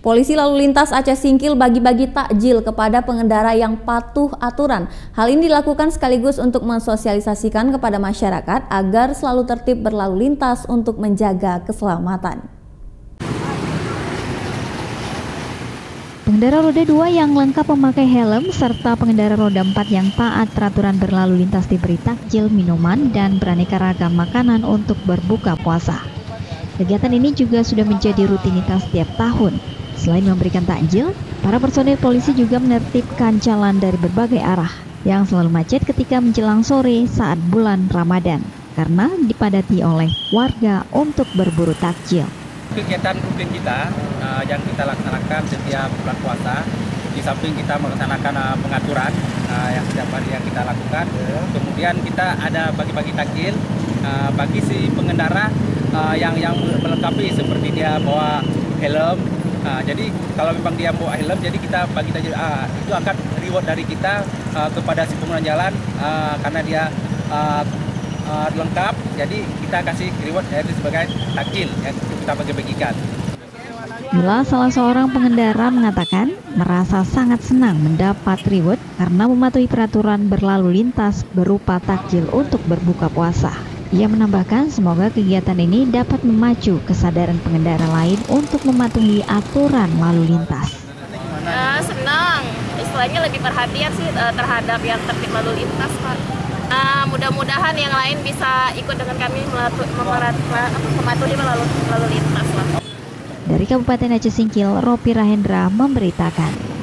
Polisi lalu lintas Aceh Singkil bagi-bagi takjil kepada pengendara yang patuh aturan. Hal ini dilakukan sekaligus untuk mensosialisasikan kepada masyarakat agar selalu tertib berlalu lintas untuk menjaga keselamatan. Pengendara roda 2 yang lengkap memakai helm serta pengendara roda 4 yang taat peraturan berlalu lintas diberi takjil minuman dan beraneka ragam makanan untuk berbuka puasa. Kegiatan ini juga sudah menjadi rutinitas setiap tahun Selain memberikan takjil, para personil polisi juga menertibkan jalan dari berbagai arah yang selalu macet ketika menjelang sore saat bulan Ramadan karena dipadati oleh warga untuk berburu takjil. Kegiatan rutin kita uh, yang kita laksanakan setiap bulan puasa, di samping kita melaksanakan uh, pengaturan uh, yang setiap hari yang kita lakukan, kemudian kita ada bagi-bagi takjil uh, bagi si pengendara uh, yang yang melengkapi seperti dia bawa helm, Nah, jadi kalau memang dia mau helm, jadi kita bagi saja ah, itu akan reward dari kita ah, kepada si pengguna jalan ah, karena dia ah, ah, lengkap. Jadi kita kasih reward yaitu sebagai takjil yang kita bagi-bagikan. Bila salah seorang pengendara mengatakan merasa sangat senang mendapat reward karena mematuhi peraturan berlalu lintas berupa takjil untuk berbuka puasa. Ia menambahkan semoga kegiatan ini dapat memacu kesadaran pengendara lain untuk mematuhi aturan lalu lintas. Uh, senang, istilahnya lebih perhatian sih uh, terhadap yang tertib lalu lintas Pak. Uh, mudah-mudahan yang lain bisa ikut dengan kami mematuhi lalu, lalu lintas. Pak. Dari Kabupaten Aceh Singkil, Ropi Rahendra memberitakan.